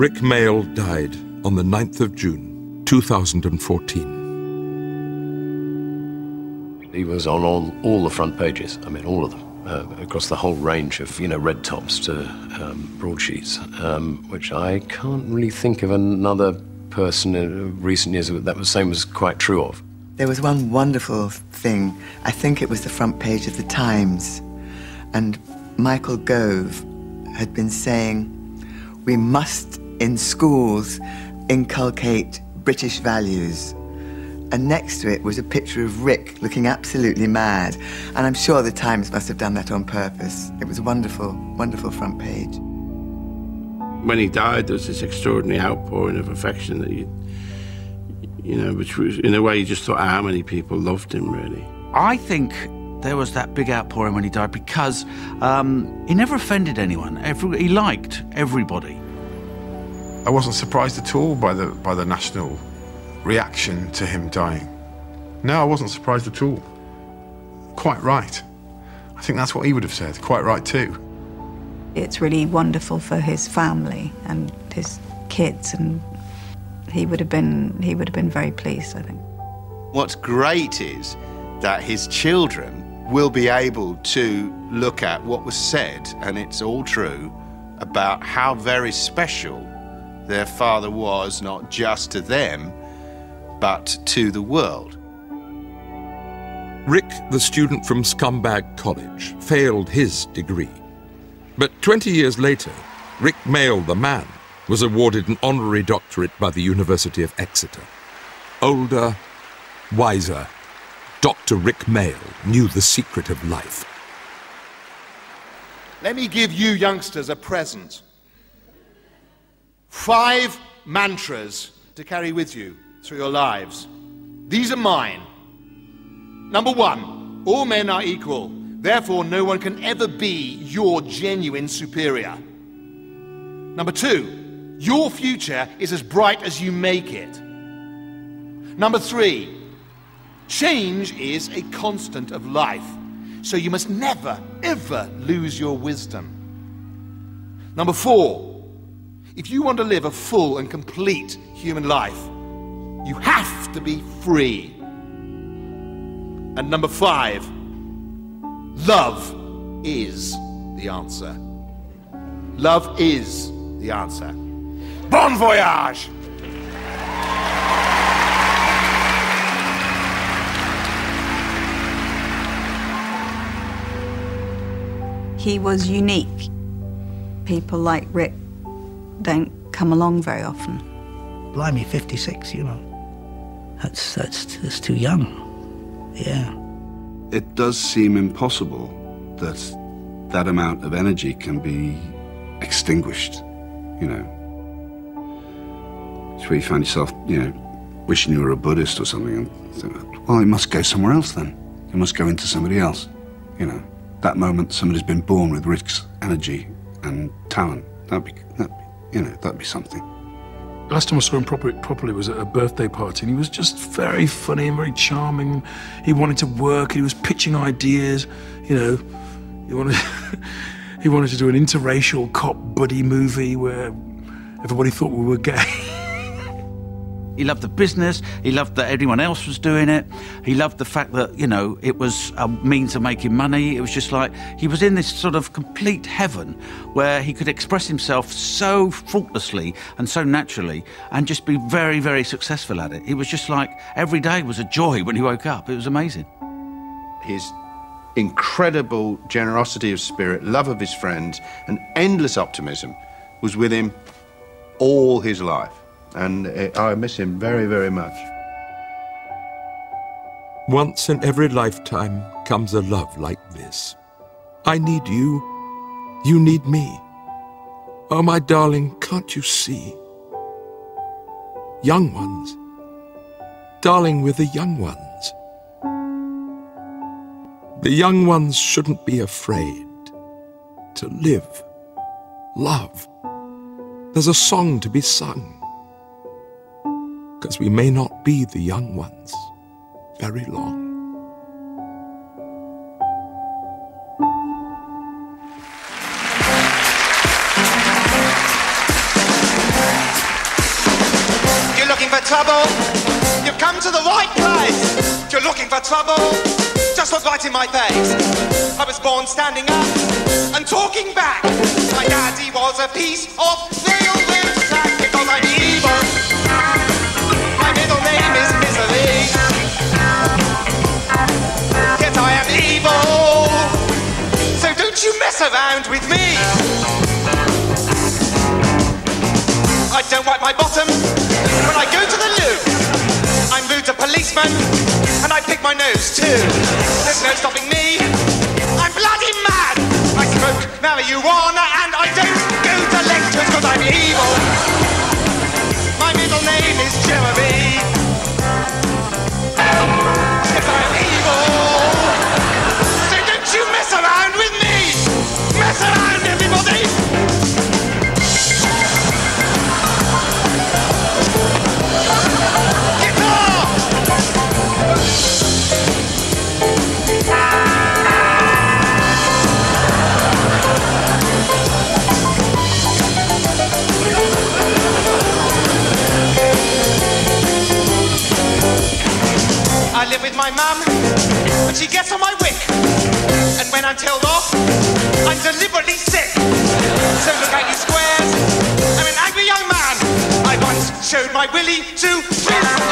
Rik Mayall died on the 9th of June, 2014. He was on all, all the front pages, I mean, all of them, uh, across the whole range of, you know, red tops to um, broadsheets, um, which I can't really think of another person in recent years that the same was quite true of. There was one wonderful thing. I think it was the front page of the Times. And Michael Gove had been saying, we must in schools inculcate British values. And next to it was a picture of Rik looking absolutely mad. And I'm sure the Times must have done that on purpose. It was a wonderful, wonderful front page. When he died, there was this extraordinary outpouring of affection that you, you know, which was, in a way, you just thought how many people loved him, really. I think there was that big outpouring when he died because um, he never offended anyone. Every, he liked everybody. I wasn't surprised at all by the, by the national reaction to him dying. No, I wasn't surprised at all. Quite right. I think that's what he would have said. Quite right, too. It's really wonderful for his family and his kids, and he would have been, he would have been very pleased, I think. What's great is that his children will be able to look at what was said, and it's all true, about how very special their father was not just to them, but to the world. Rick, the student from Scumbag College, failed his degree. But 20 years later, Rik Mayall, the man, was awarded an honorary doctorate by the University of Exeter. Older, wiser, Dr. Rik Mayall knew the secret of life. Let me give you youngsters a present. Five mantras to carry with you through your lives. These are mine. Number one, all men are equal. Therefore, no one can ever be your genuine superior. Number two, your future is as bright as you make it. Number three, change is a constant of life. So you must never, ever lose your wisdom. Number four, if you want to live a full and complete human life, you have to be free. And number five, love is the answer. Love is the answer. Bon voyage! He was unique. People like Rik don't come along very often. Blimey, 56, you know. That's, that's, that's too young. Yeah. It does seem impossible that that amount of energy can be extinguished, you know. It's where you find yourself, you know, wishing you were a Buddhist or something and think, well, it must go somewhere else then. It must go into somebody else, you know. That moment somebody's been born with Rik's energy and talent. That'd be, that'd you know, that'd be something. Last time I saw him properly, properly was at a birthday party, and he was just very funny and very charming. He wanted to work, he was pitching ideas, you know. He wanted, he wanted to do an interracial cop buddy movie where everybody thought we were gay. He loved the business. He loved that everyone else was doing it. He loved the fact that, you know, it was a means of making money. It was just like he was in this sort of complete heaven where he could express himself so faultlessly and so naturally and just be very, very successful at it. It was just like every day was a joy when he woke up. It was amazing. His incredible generosity of spirit, love of his friends, and endless optimism was with him all his life and uh, I miss him very, very much. Once in every lifetime comes a love like this. I need you, you need me. Oh, my darling, can't you see? Young ones. Darling, we're the young ones. The young ones shouldn't be afraid to live, love. There's a song to be sung because we may not be the young ones very long. You're looking for trouble? You've come to the right place. If you're looking for trouble, just look right in my face. I was born standing up and talking back. My daddy was a piece of real, real because I need. Around with me. I don't wipe my bottom when I go to the loo. I'm rude to policemen and I pick my nose too. There's no stopping me. I'm bloody mad. I smoke marijuana And when I'm off, I'm deliberately sick. So look squares. I'm an angry young man. I once showed my to